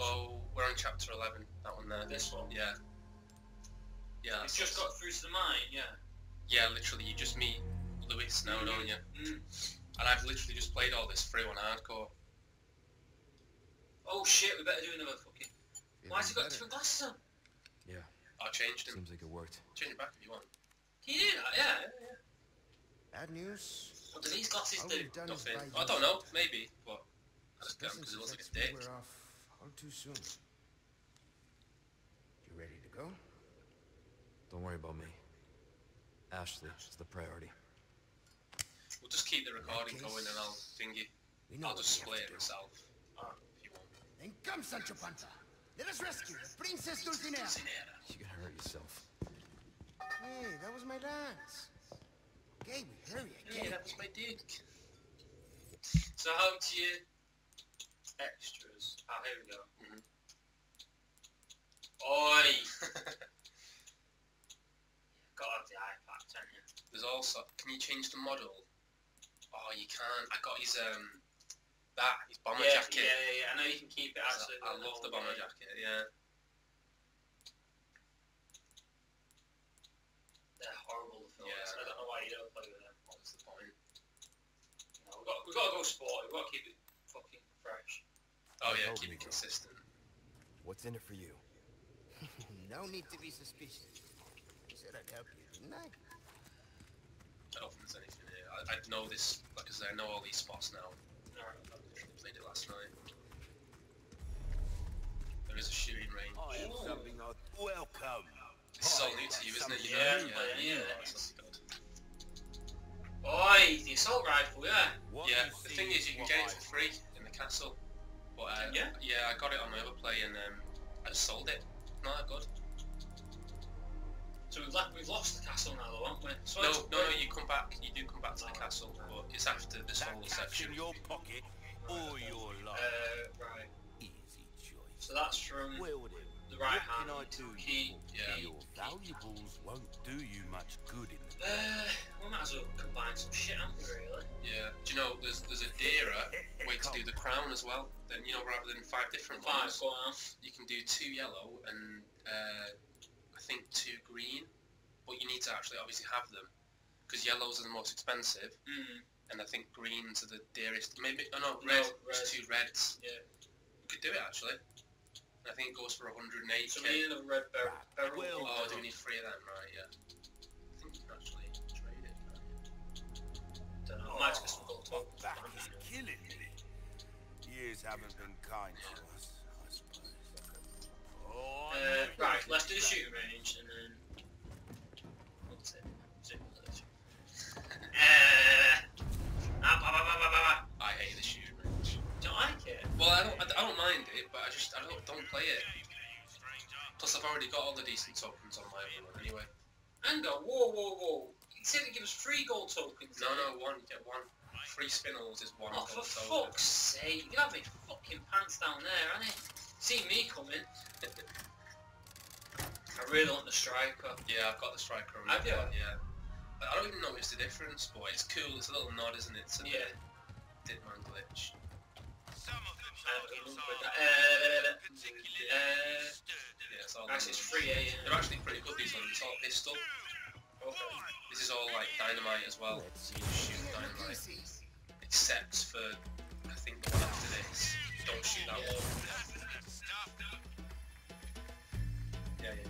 Go. We're on chapter eleven. That one there. This one? Yeah. Yeah. It's just got through to the mine, yeah. Yeah, literally, you just meet Lewis now, don't you? Mm. And I've literally just played all this through on hardcore. Oh shit, we better do another fucking. Why's he got Better. different glasses on? Yeah. I changed him. Seems like it worked. Change it back if you want. Can you do that? Yeah. yeah, yeah. Bad news. What do these glasses do? we've done is Nothing. buy I don't know. Maybe, but I just got him because Business it looks like a dick. will wear off all too soon. You ready to go? Don't worry about me. Ashley is the priority. We'll just keep the recording case, going and I'll thingy. We know I'll what just we split have it to do. myself. Ah. If you want. Then come, Sancho Panza. Let us rescue the Princess Dulcinea. You're gonna hurt yourself. Hey, that was my dance. Okay, we hurry. I Hey, that was my dick. So how do you extras? Ah, here we go. Mhm. Oi! Gotta have the patch, haven't you? There's also. Can you change the model? Oh, you can't. I got his um. That his bomber yeah, jacket. Yeah, yeah, yeah. I know you can keep it actually. I love the bomber jacket. Yeah. They're horrible. Yeah, I I don't know why you don't play with them. What's the point? We've, got, we've got to go sport. We've got to keep it. Oh yeah, hope keep you it consistent. What's in it for you? no need to be suspicious. I said I'd help you, didn't I? I don't think there's anything here. I, I know this, like I said, I know all these spots now. I literally played it last night. There is a shooting range. I have Ooh. something I welcome. This is all new to you, isn't it? You Yeah, know? yeah, yeah. that's. Oi, the assault rifle, yeah. What Yeah, the thing is, you can get it for free in the castle. But uh, Yeah? yeah, I got it on my other play and um, I sold it. Not that good. So we've, left, we've lost the castle now, though, haven't we? So No, no, no, you come back. You do come back to the castle, but it's after this That whole cat's section. in your pocket or your life. Uh, right. Easy choice. So that's from Well then, the right what hand. can I do Key. you for? Yeah. Your valuables won't do you much good in the Uh, we might as well combine some shit, haven't we, really? Yeah. Do you know there's there's a dearer way to do the crown as well? Then you know rather than five different Five, ones, go on. you can do two yellow and uh, I think two green. But you need to actually obviously have them because yellows are the most expensive, Mm, and I think greens are the dearest. Maybe oh no, No, red. red. Just two reds. yeah. You could do it actually. I think it goes for 108 So we need a red bar- barrel. well Oh, do done. we need three of them? Right, yeah. I think you can actually trade it. can't don't know. I might just get some gold My tokens. back is killing me. Years haven't been kind to us, I suppose. Oh, Uh, right, let's do the shooting range and then. What's it? What's it? What's? Uh, ah, bah, bah, bah, bah, bah, bah. I hate the shooting Well, I don't, I, don't mind it, but I just I don't don't play it. Plus, I've already got all the decent tokens on my one anyway. Hang on, whoa, whoa, whoa. You said it give us free gold tokens. No, no, eh? one you get one. Free spinels is one Oh, for token. fuck's sake. You have me fucking pants down there, ain't it? See me coming. I really want the striker. Yeah, I've got the striker on Have you? Yeah. But I don't even notice the difference, but it's cool. It's a little nod, isn't it? To Yeah. the Ditman glitch. Actually, it's free, eh? They're actually pretty good. These ones. It's all pistol. Okay. This is all like dynamite as well. So you shoot dynamite. Except for, I think the one after this. Don't shoot that Yeah. one. Yeah, yeah,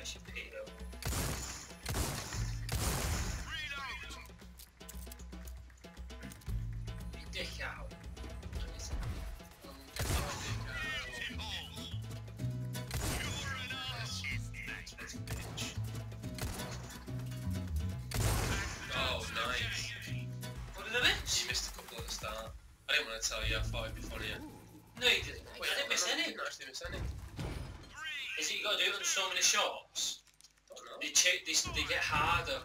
didn't want to tell you, I thought it'd be funnier. No, you didn't. I didn't miss no, any. You didn't actually miss any. Is it you gotta do it on so many shots? Don't know. They, cha- they, they get harder.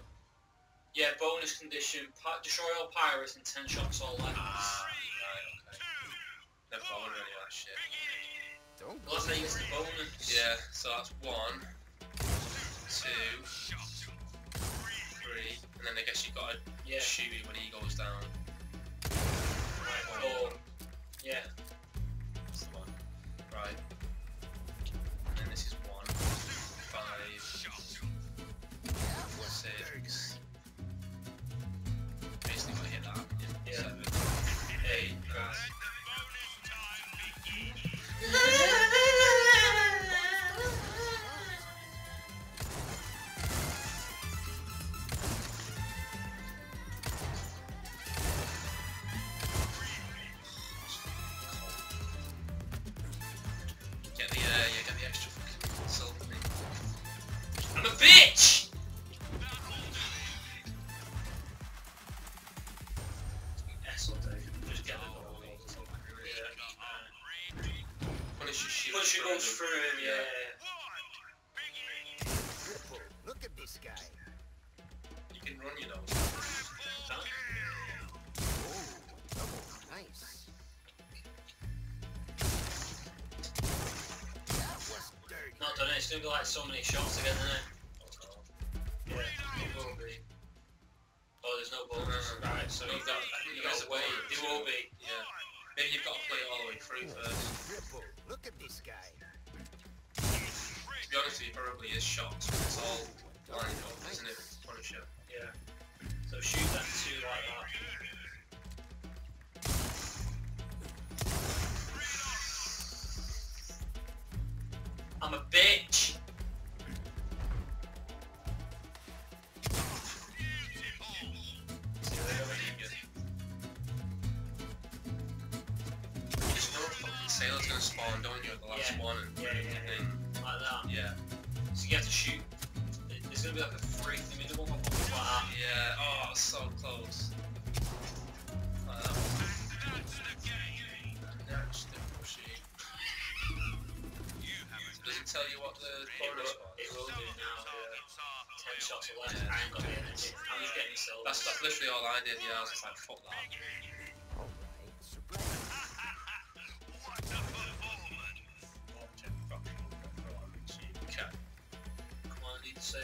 Yeah, bonus condition, pi- destroy all pirates in 10 shots or less. Ah, right, okay. Never bothered any of that shit. Don't Well, that's how you get the bonus. Yeah, so that's one, two, three, and then I guess you gotta Yeah, shoot it when he goes down. Four. Yeah. One. Right. And this is one, five, six. Basically gotta hit that. Yeah. Seven, one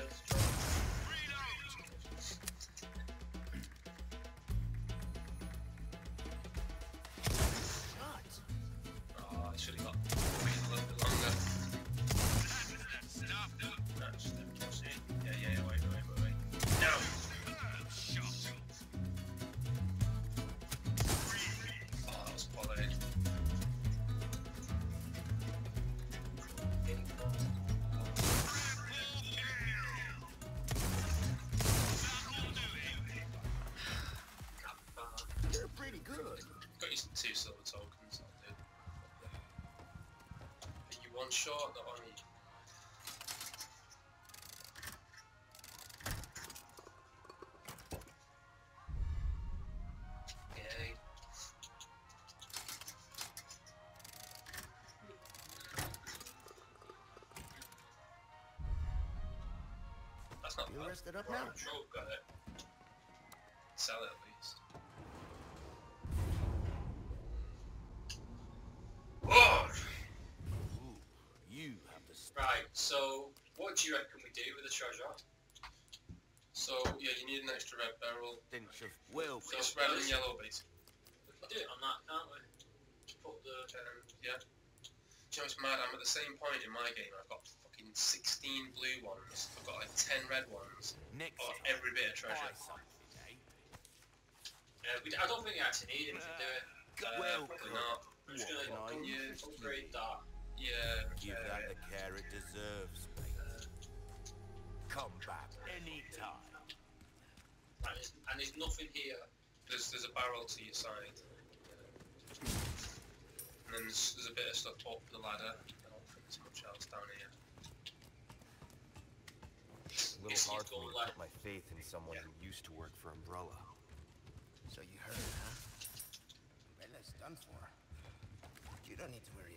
on, two silver tokens, that'll do. Are you one short aren't you? Yay. That's not You bad. rested up now? Oh, got it. Sell it we do treasure? So yeah, you need an extra red barrel. stench of well So it's red and yellow basically. We can do it on that, can't we? Put the Um, yeah. Do you know what's mad? I'm at the same point in my game. I've got fucking 16 blue ones. I've got like 10 red ones. Nick, Got every bit of treasure. Buy something, eh? Yeah, we, I don't think we actually need him to do it. Uh, well, probably cool. not. I'm just gonna can I Yeah, you upgrade that. Yeah. Give uh, that the care it deserves, mate contract anytime. And, and there's nothing here. There's there's a barrel to your side. And then there's, there's a bit of stuff up the ladder. I don't think there's much else down here. It's a little it's hard for me to put my faith in someone yeah. who used to work for Umbrella. So you heard, huh? Umbrella's done for. You don't need to worry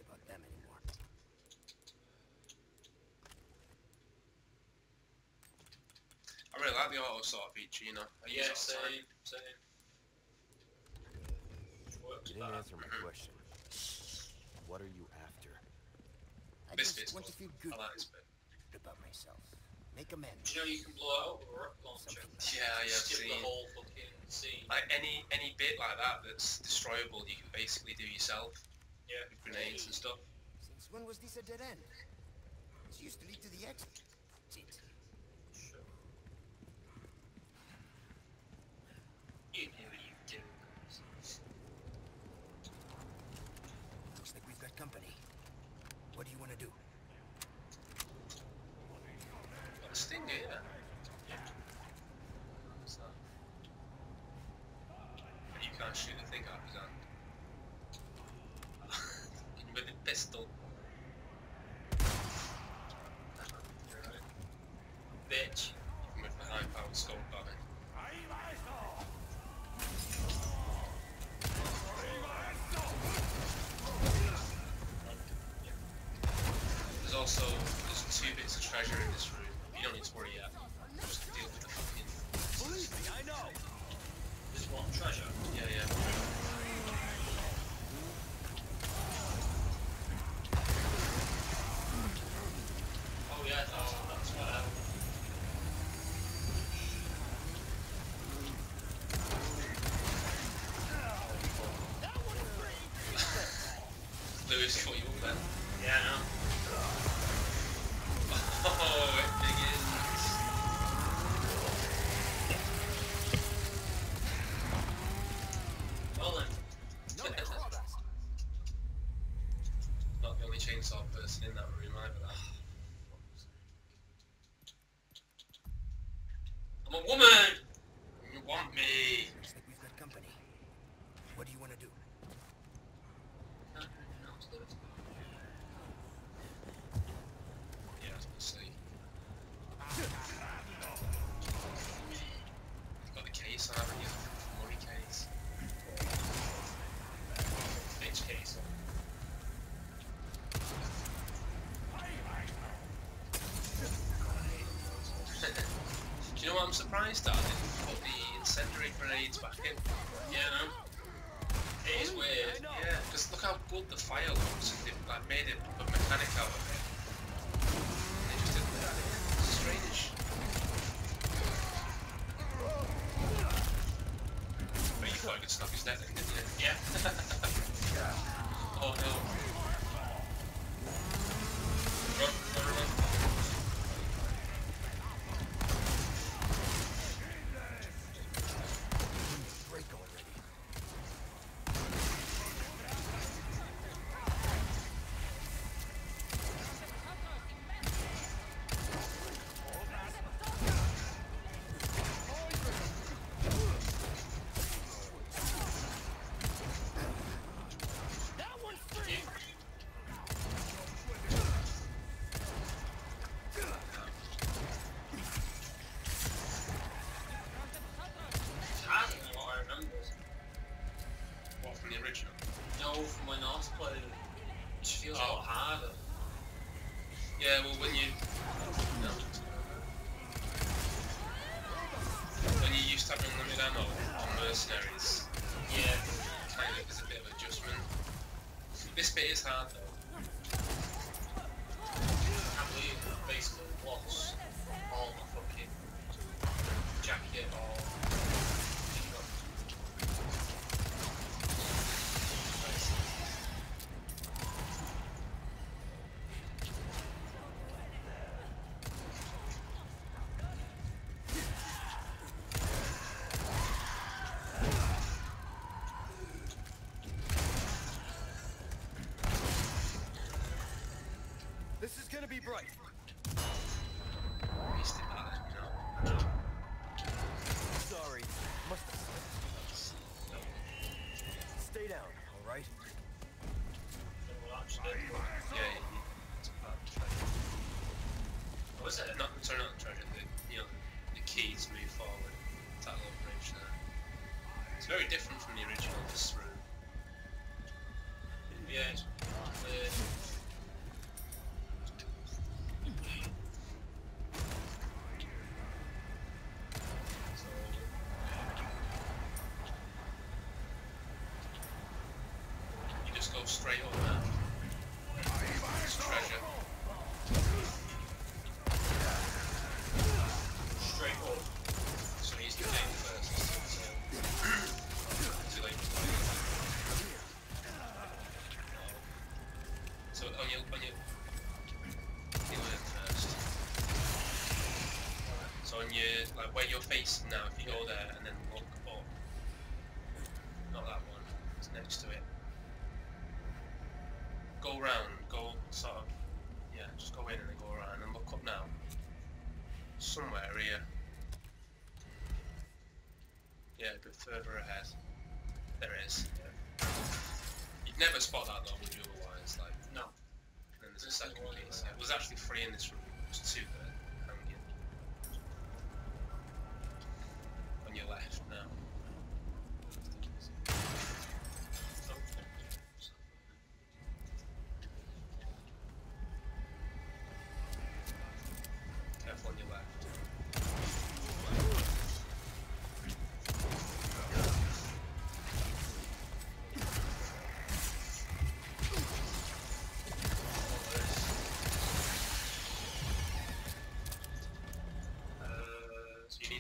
I really like the auto sort feature, you know. I Yeah, it all time. same, same. You didn't better. answer my mm-hmm. question. What are you after? I just bit's want to feel good like about myself. Make amends. Do you know you can blow out with a rocket launcher? Yeah, yeah, I've Skip seen. the whole fucking scene. Like any any bit like that that's destroyable, you can basically do yourself Yeah. with grenades and stuff. Since when was this a dead end? This used to lead to the exit. It. Sure. You do what you do. Looks like we've got company. What do you want to do? Got a stinger, yeah. What's that? But you can't shoot the thing out of his hand. with a pistol. Right. Bitch. Even with the high powered scope on it. There's also there's two bits of treasure in this room. You don't need to worry yet. You know what I'm surprised at? They didn't put the incendiary grenades back in. Yeah, no. It is weird. Yeah, because look how good the fire looks. They've like made it a mechanic out of it. They just didn't put that in. It's strange. But you thought you could snap his neck didn't you? Yeah. Oh no. Is gonna be bright. Straight up now. It's treasure. straight up. So he's the thing first. So, late. So on your on your you learn first. So on your like where you're facing now, if you go there and then look up. Not that one. It's next to it. Go round. Go sort of. Yeah, just go in and then go around and look up now. Somewhere here. Yeah, a bit further ahead. There it is. Yeah. You'd never spot that though, would you otherwise? Like, No. and there's a second piece. Yeah. There's actually three in this room.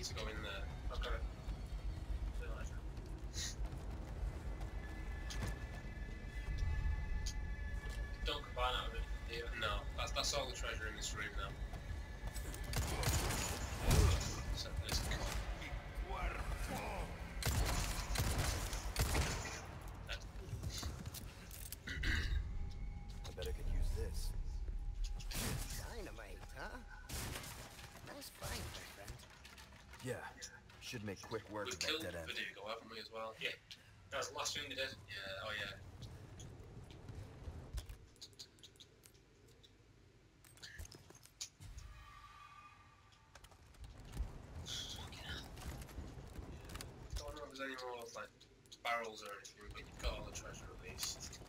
To go in there. okay. Don't combine that with it. you? No, that's that's all the treasure in this room now. Make quick work We've of that killed dead end. Verdugo, haven't we, as well? Yeah. That was the last thing we did. Yeah, oh yeah. Don't know if there's any more like barrels or anything, but you've got all the treasure at least.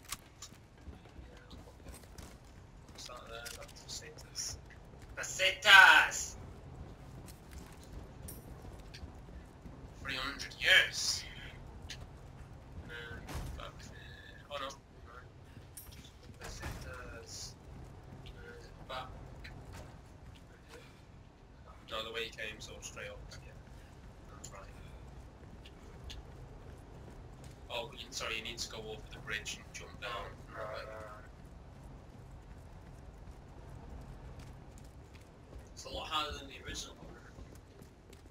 What's that there? That's Citrus. Pesetas! 300 years! Uh, back there. Oh no. no. Pesetas. Uh, back. No, the way he came, so straight up. Yeah. That's right. Oh, but you, sorry, you need to go over the bridge and jump down. Right. It's a lot harder than the original one.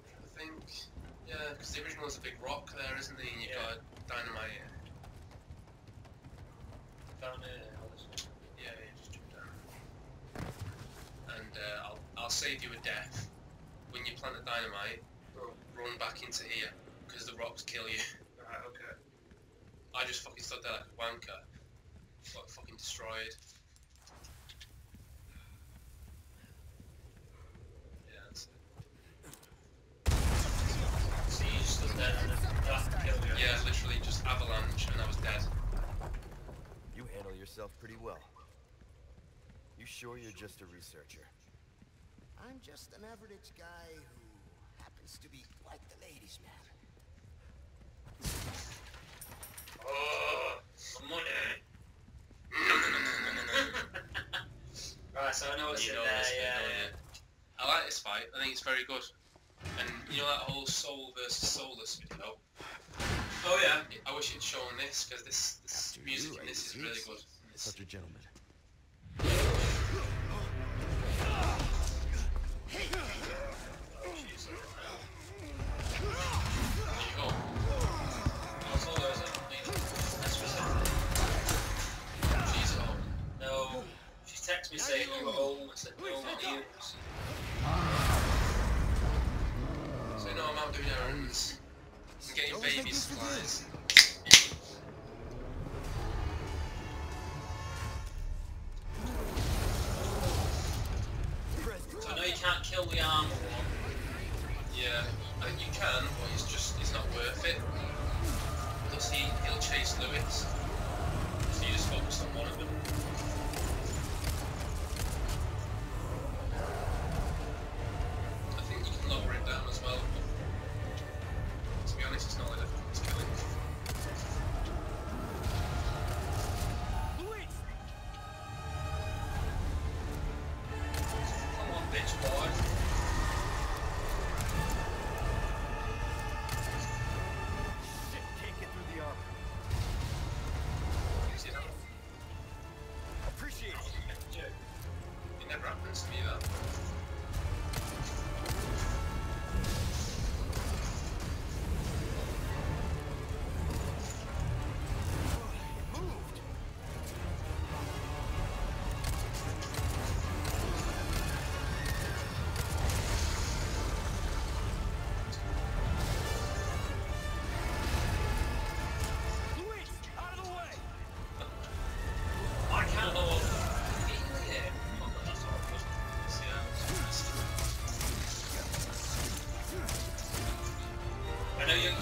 I think, yeah, because the original is a big rock there, isn't there? And you've Yeah. got dynamite it. Found it. all this one. Yeah, yeah, just jump down. And uh, I'll, I'll save you a death. When you plant a dynamite, run back into here, because the rocks kill you. Right, okay. I just fucking stood there like a wanker. Got fucking destroyed. Yeah, that's it. So you just stood there and then that killed you. Yeah, literally just avalanche and I was dead. You handle yourself pretty well. You sure you're just a researcher? I'm just an average guy who happens to be quite the ladies' man. Oh, money. right, so I know what's You in know there, this bit, yeah, don't yeah. you? I like this fight. I think it's very good. And you know that whole soul versus soulless video? Oh yeah. I wish it'd shown this because this, this After music you, in this is I really insist. good. It's, Such a gentleman. You said you were old, said no one. So no, I'm out doing errands. I'm getting baby supplies. So I know you can't kill the arm Yeah, you can, but it's just, it's not worth it. Plus he, he'll chase Lewis. So you just focus on one of them.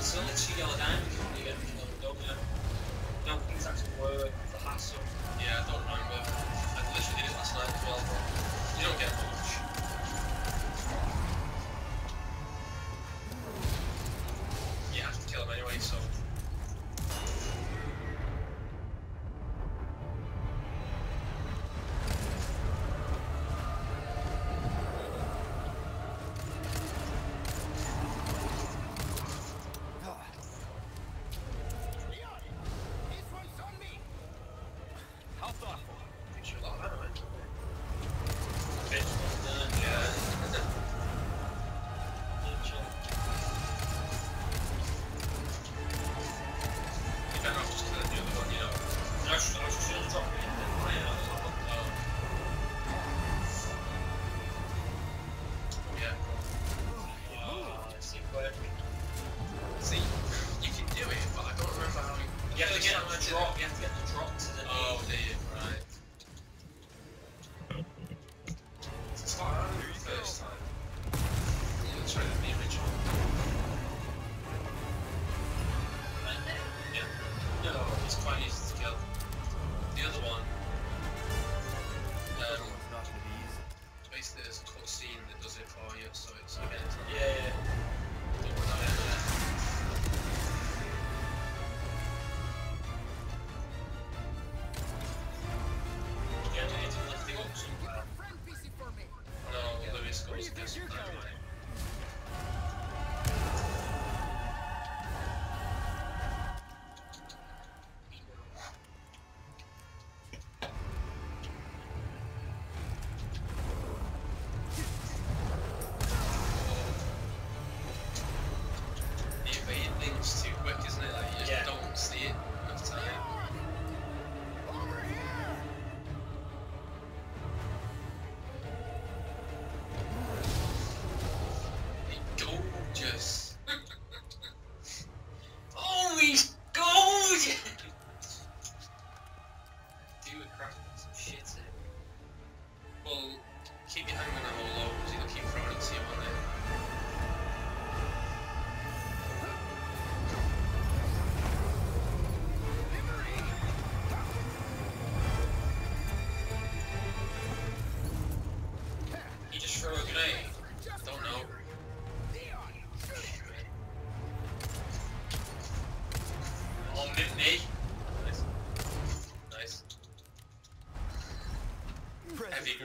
داستان چی آدم that does it for you, so it's. Yeah, yeah.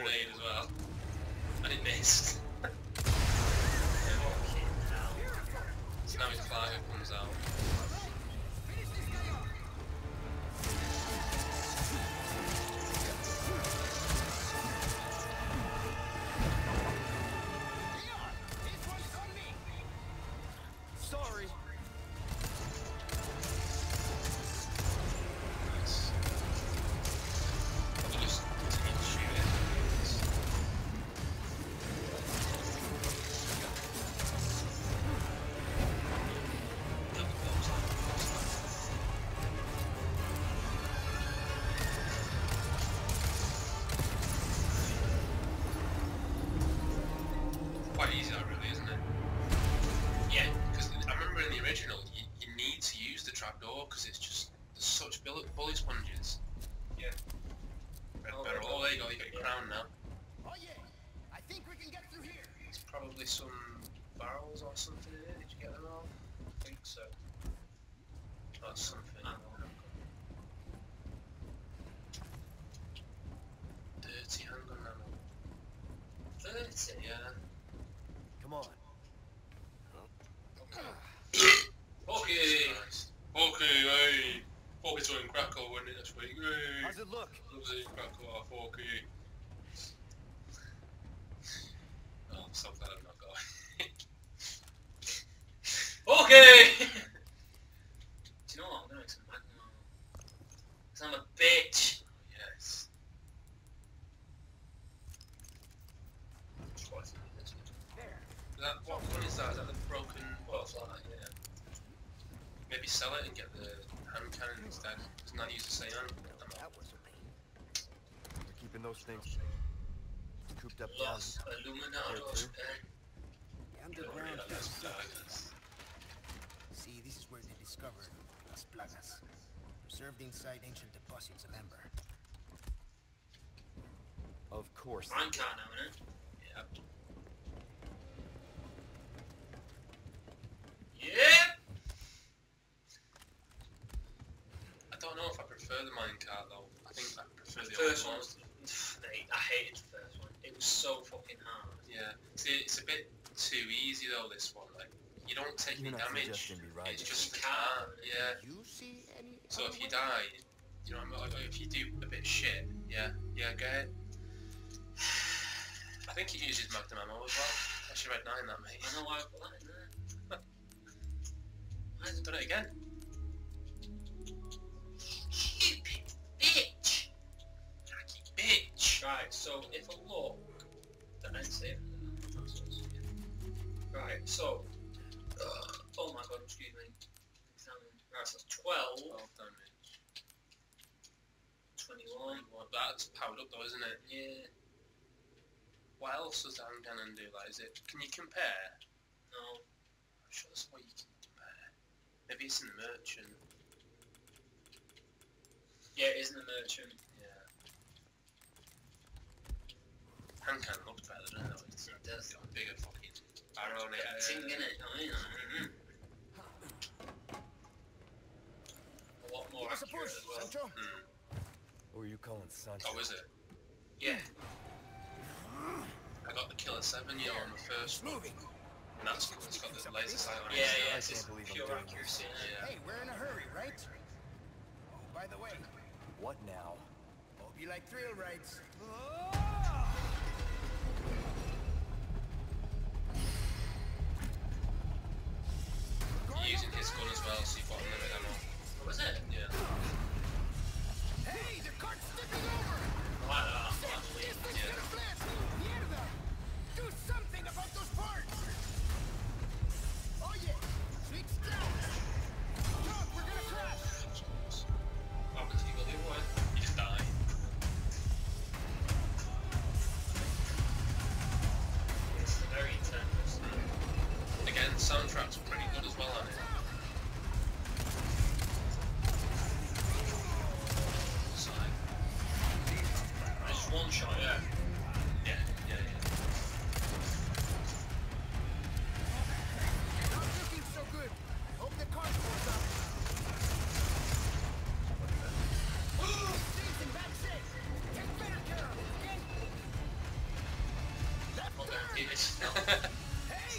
grenade as well. I missed. Twice a minute. Is That, what one is that? Is that the broken bottle? Yeah. Maybe sell it and get the hand cannon instead. Doesn't that use the same hand? ammo? That was a pain. We're keeping those things cooped up down. Los Iluminados. The underground really has like that. See, this is where they discovered Las Plagas, preserved inside ancient deposits of amber. Of course. Mine can't now, innit? Yeah. Yeah! I don't know if I prefer the minecart though. I think I prefer the, First old one was, mate, I hated the first one. It was so fucking hard. Yeah. See, it's a bit too easy though. This one, like, you don't take You're any damage. suggesting It's just the car. Yeah. You see any? So if you die, you know, what I mean? Like, if you do a bit shit, yeah, yeah, go ahead. I think it uses Magnum ammo as well. That's your red nine, that mate. I know why I put that in there. Why has it done it again? Right, so if I look, then I'd say. Right, so. Uh, oh my god, excuse me. Right, so 12, 12 damage. 21. Well, that's powered up though, isn't it? Yeah, What else does cannon do? Like, is it? Can you compare? no. I'm sure a way you can compare. Maybe it's in the merchant. Yeah, it isn't the merchant. Yeah. Hand cannon looks better, er doesn't it? Er it does. got a bigger fucking barrel on it. Got a ting in it, what I mean? A lot more Give accurate as well. Sancho. Hmm. What were you calling Sancho? Oh, is it? Yeah. I got the Killer 7, you know, on the first one. Moving. And that's cool. It's got the laser sight on it. Yeah, yeah, it's just pure accuracy. Yeah. Hey, we're in a hurry, right? Oh, by the way, What now? hope you like thrill rides. You're using his gun as well, so you've got unlimited ammo. What was it?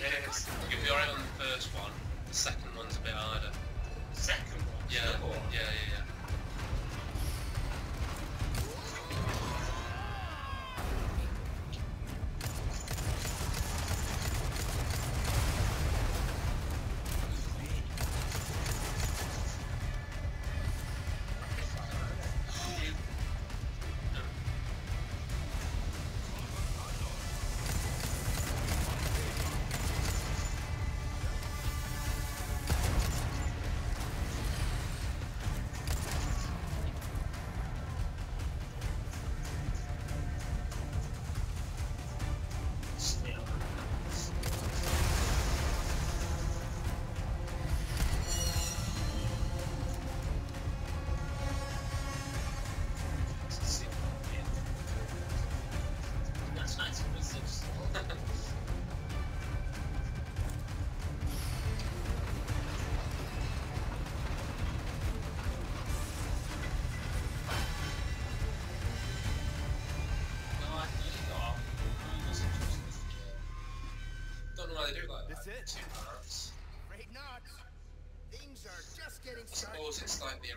Yes. You'll be alright on the first one. The second one's a bit harder. Second one. Yeah, one. yeah, yeah,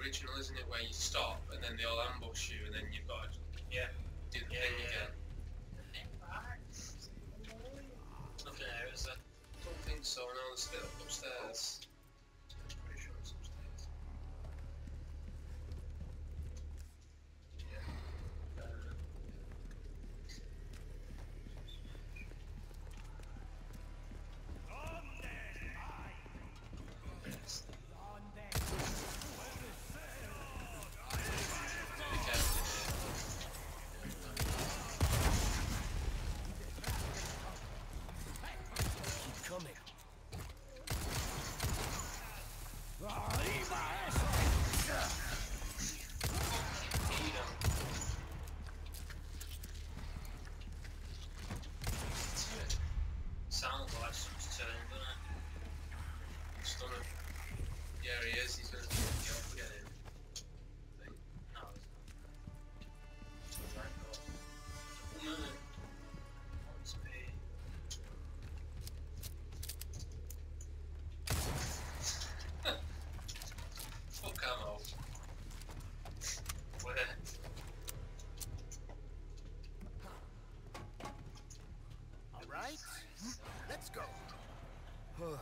original, isn't it, where you stop and then the all gold. Oh,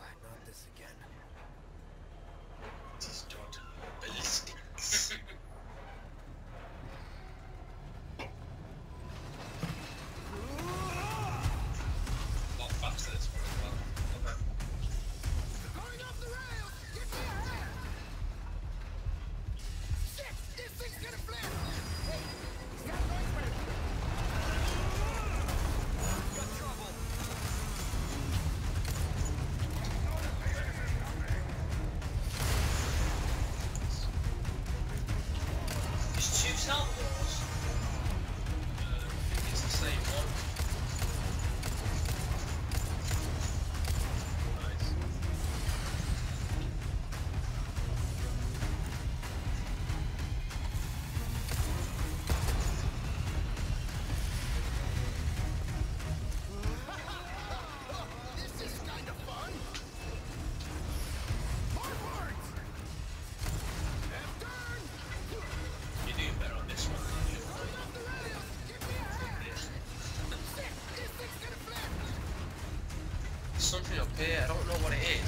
beer. I don't know what it is.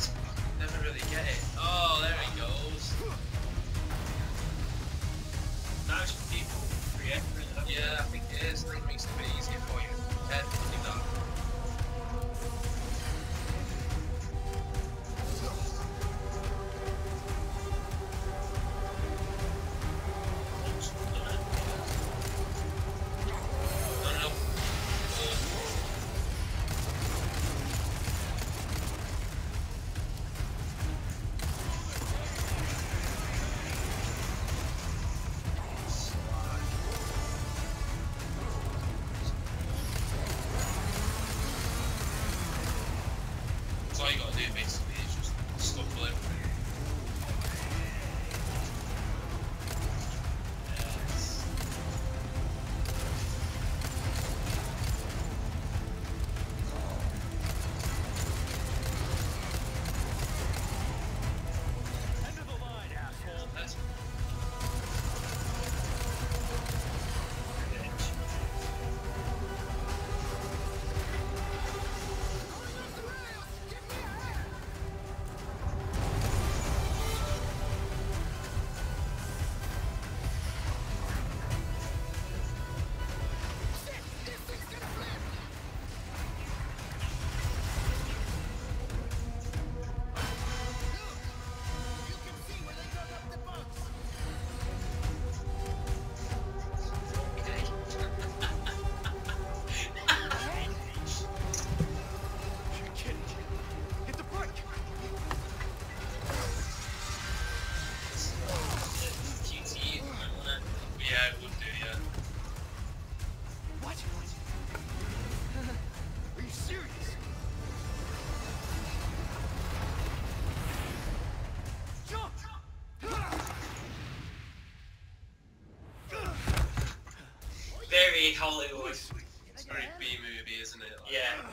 Hollywood. It's very B movie, isn't it? Like, yeah.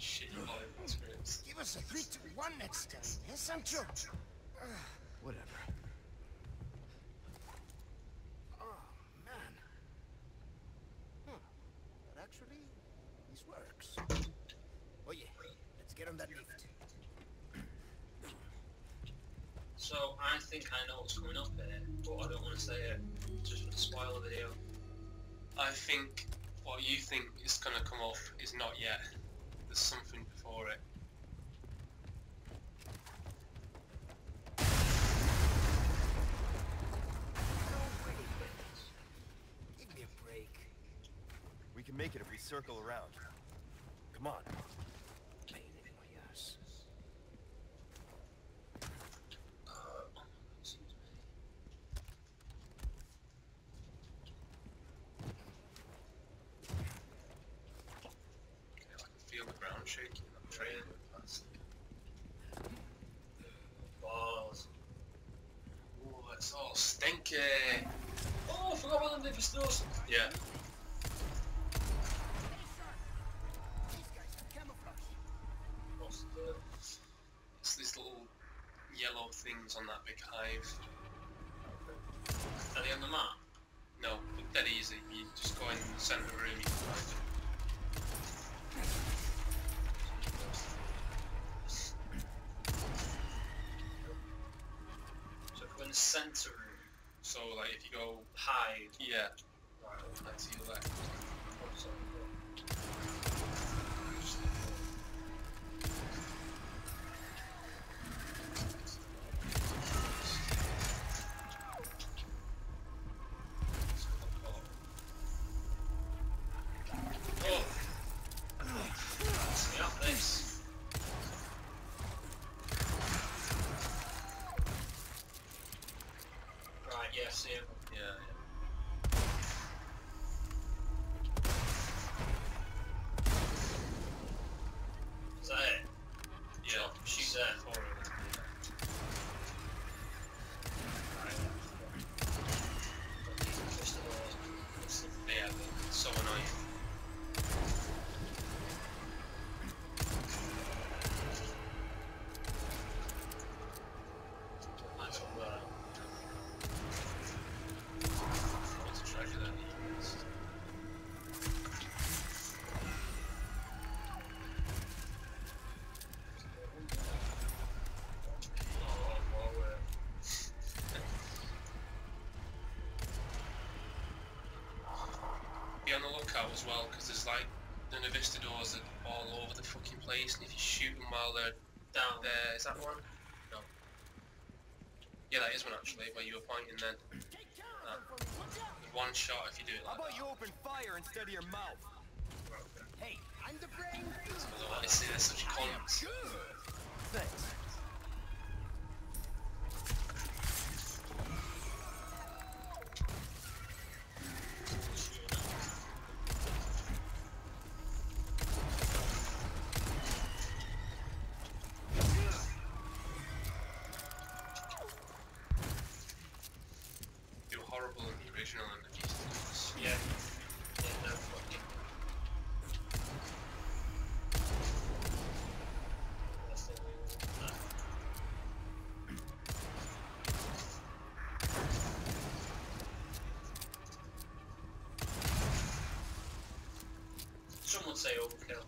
Shitty Hollywood scripts. Give us a three to one next time. Yes, I'm sure. Whatever. Oh man. Hmm. But actually, this works. Oh yeah. Let's get on that lift. So I think I know what's coming up here, but I don't want to say it. Just want to spoil the video. I think what you think is gonna come up is not yet. There's something before it. Give me a break. We can make it if we circle around. Come on. Pain in my ass. Okay, I can feel the ground shaking. I'm train going past. Balls. Oh, it's all stinky. Oh, I forgot about the Mephistos. Yeah. These guys have. What's the... It's these little yellow things on that big hive. Are they on the map? Hide. yeah, that's to your left. what's on Be on the lookout as well, because there's like the Novistadors are all over the fucking place, and if you shoot them while they're down there, is that one? No. Yeah, that is one actually, where you were pointing then. Take care of them for me. Watch out. The one shot if you do it like How about that. you open fire instead of your mouth? Hey, I'm the brain. Honestly, they're such cons. Would say overkill.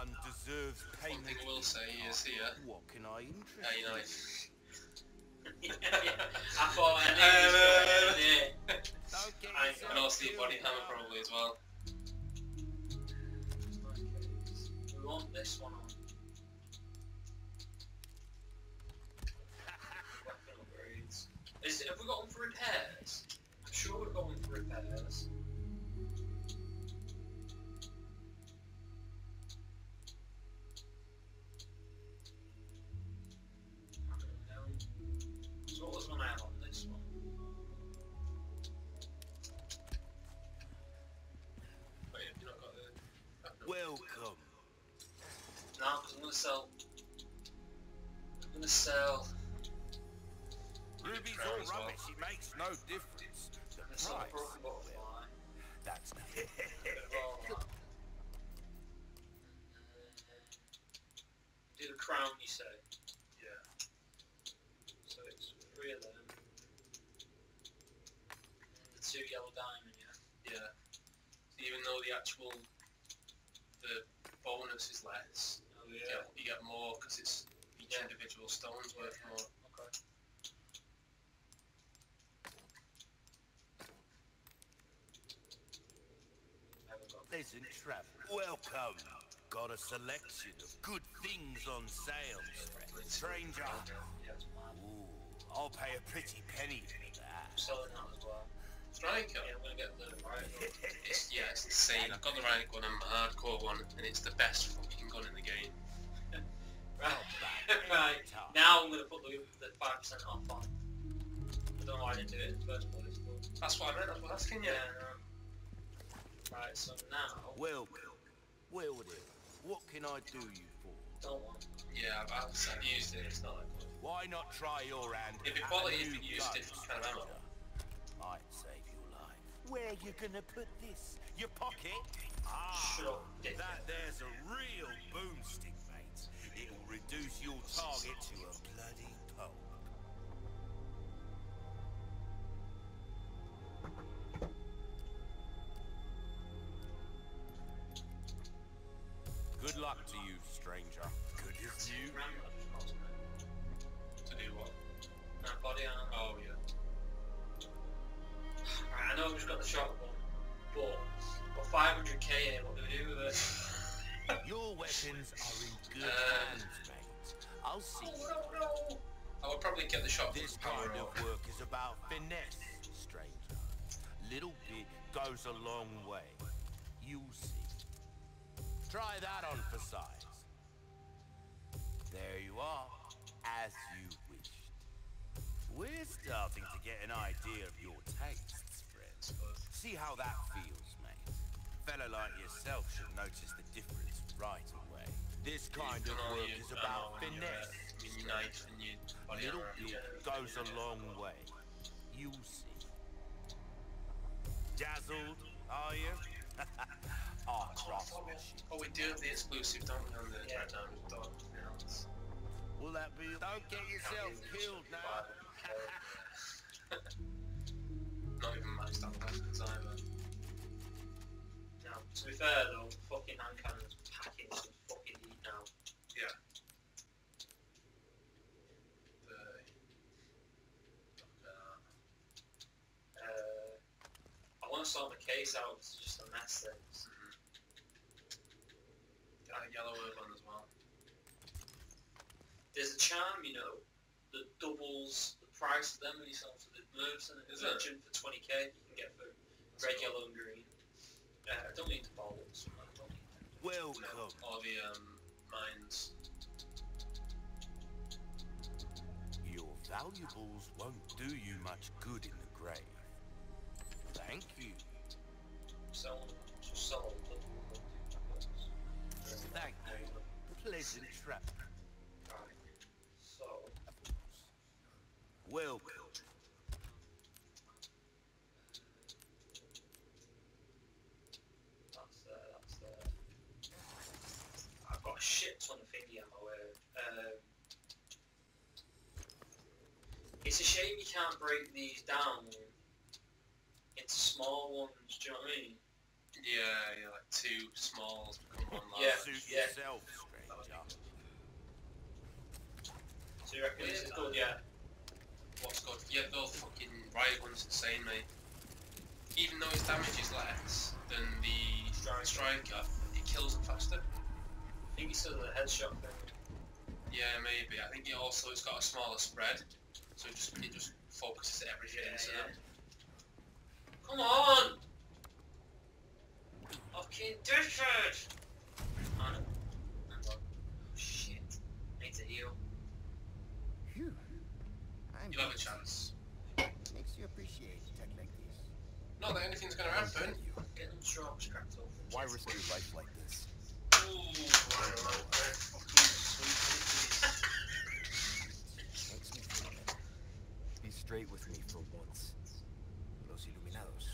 done deserves One thing I will say is here. What can I interest you? nice. yeah, I thought I knew he was going in there. Don't I- And also the body hammer probably as well. We want this one on. Weapon upgrades. Is, have we got one for repairs? Pleasant travel. Welcome. Got a selection of good things on sale, stranger. Yeah, it's mine. Ooh, I'll pay a pretty penny for I'm that. selling that as well. Striker? Yeah, I'm gonna get the right one. It's, yeah, it's insane. I've got the right gun and the hardcore one, and it's the best fucking gun in the game. Right. right. Now I'm gonna put the the five percent off on. I don't know why I didn't do it in the first place, but That's what I meant, that's what I was asking you. yeah. No. Right. So now Welcome. Well then, what can I do you for? don't want. Yeah, I've, I've, I've used it, it's not that good. Why not try your hand It'd be quality a if you used gun, different kind of ammo. Might save your life. Where you gonna put this? Your pocket? Ah, Shut up, dickhead. that there's a real boomstick, mate. It'll reduce your target to a bloody body armor. Oh, yeah. Right, I know just got the shotgun, but got 500k here. What do we do with it? Your weapons are in good Uh, hands, mate. I'll see. Oh no no! I would probably get the shot This kind of work is about finesse, stranger. Little bit goes a long way. You'll see. Try that on for size. There you are, as you. We're starting to get an idea of your tastes, friends. See how that feels, mate. Fella like yourself should notice the difference right away. This kind of work is about ammo and your, finesse. your knife and your body Little bit goes a long way. You'll see. Dazzled, are you? Our craftsmanship. Oh, we do have the exclusive, don't we, on the Yeah. Red Diamond Dog? Will that be? Don't get yourself killed now. To be fair though, fucking hand cannon's packing some fucking heat now. Yeah. Uh, I want to sort my case out it's just a mess there. that yellow herb one as well. There's a charm, you know, that doubles the price of them when you sell to the nerves and it's for 20k you can get for red, yellow and green. Uh, I don't need the bolts. I don't need them. Welcome. Or the um, mines. Your valuables won't do you much good in the grave. Thank you. Sell them. Sell all. Thank you. Pleasant trap. Right. So, Welcome. that's there, that's there. I've got a shit ton of thingy ammo. Um, it's a shame you can't break these down into small ones. Do you know what I mean? Yeah, yeah, like two smalls become one large. Yeah. Suit yeah. yourself, stranger. So you reckon this is good? Yeah. What's good? Yeah, the fucking riot one's insane, mate. Even though his damage is less than the Striker. striker, it kills him faster. I think it's still a headshot thing. Yeah, maybe. I think it also it's got a smaller spread, so it just it just focuses everything Yeah, into yeah. them. Come on! Fucking dickhead! Oh no. Hang on. Shit. Need to heal. Phew. I'm You have a chance. Makes you appreciate tech like this. Not that anything's gonna happen. dare you? Get them straws cracked open. Why risk your life like this? Straight with me for once. Los Iluminados.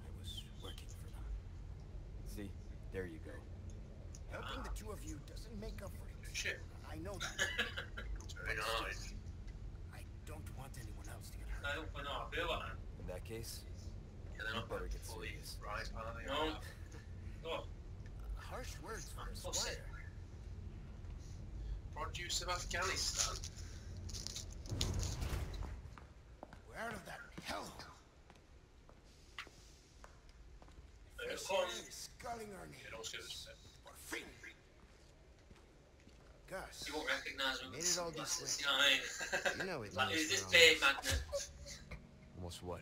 I was working for them. See? There you go. Helping the two of you doesn't make up for it. Shit. I know that. Very nice. I don't want anyone else to get hurt. I don't know how I feel about that. In that case, Yeah, they're not Better get fully serious. right, are they? No. Oh, Harsh words for a What's it? squire. Produce of Afghanistan. We're out of that hell. there it This comes. here is sculling our Yeah, don't skip this names. bit. Or fin. Gus, You won't recognise me Made with it the all this sunglasses, way. you know what I mean? you know it Like, who's this we're on beard this. magnet? almost what?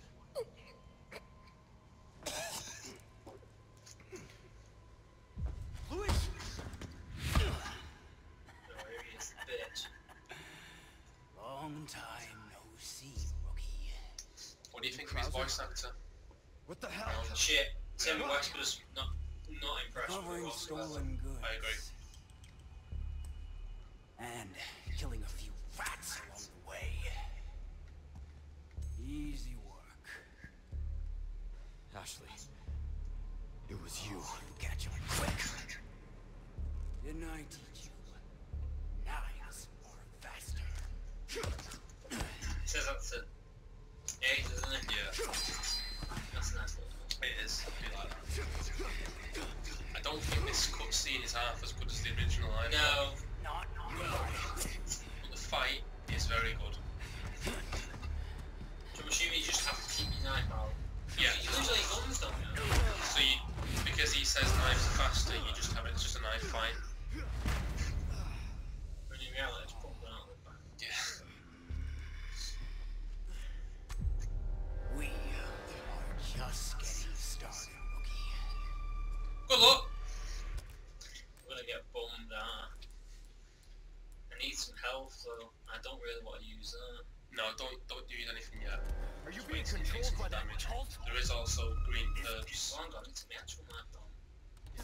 Health, though. I don't really want to use that. No, don't don't use anything yet. Are you being controlled by that damage. cult? There is also green herbs. Oh, hang on, it's my actual knife on.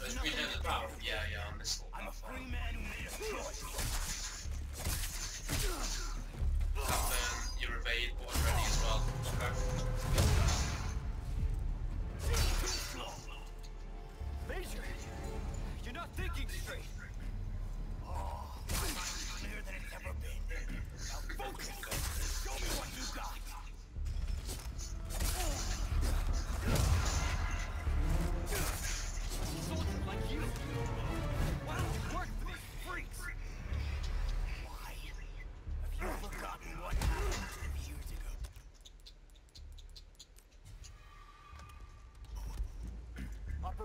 There's green the barrel. Yeah, yeah, on this little I'm a free man who made a choice. Your evade button ready as well. Okay. Major, you're not thinking straight.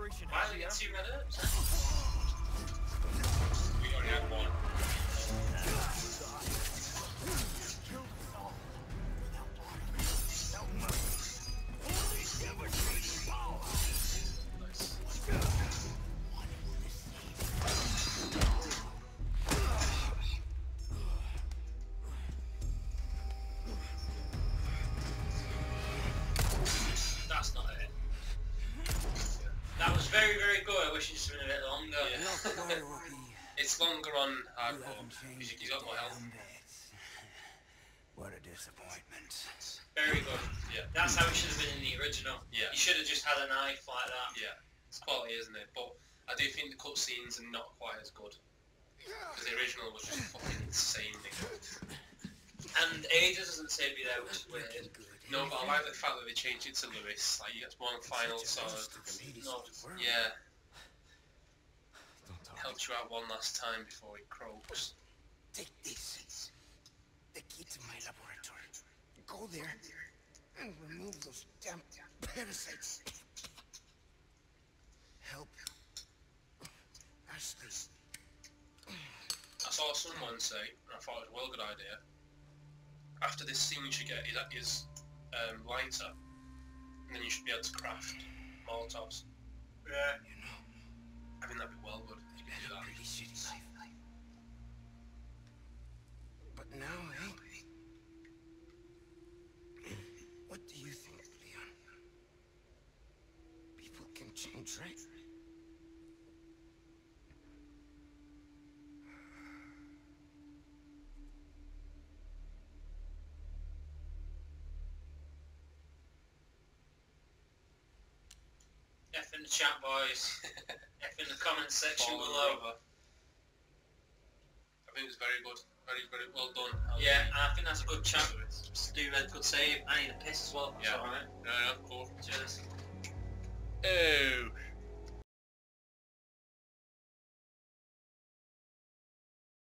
Operation. Why get two red wish it had been a bit longer. Yeah. It's longer on hardcore because you got more health. What a disappointment. Very good. Yeah. That's how it should have been in the original. Yeah. You should have just had a knife like that. Yeah, it's quality, isn't it? But I do think the cutscenes are not quite as good. Because the original was just fucking insanely good. And Ada doesn't seem to be there, which is weird. No, but I like the fact that they changed it to Luis. Like, you get one final sort of... No. Yeah, Don't talk. Helps you out one last time before he croaks. Take this. The key to my laboratory. Go there and remove those damn parasites. Help. Ashley. I saw someone say, and I thought it was a well good idea, after this scene you should get his, his um, lighter, and then you should be able to craft Molotovs. Yeah. You know, I think that'd be well good. Pretty shitty life. But now, eh? What do you think, Leon? People can change, right? F in the chat, boys. F in the comment section Fallen below. Brother. I think it was very good. Very, very well done. Hell Yeah, and I think that's a good chat. Stu a good save. I need a piss as well. Yeah. No, no, cool. Cheers. Oh.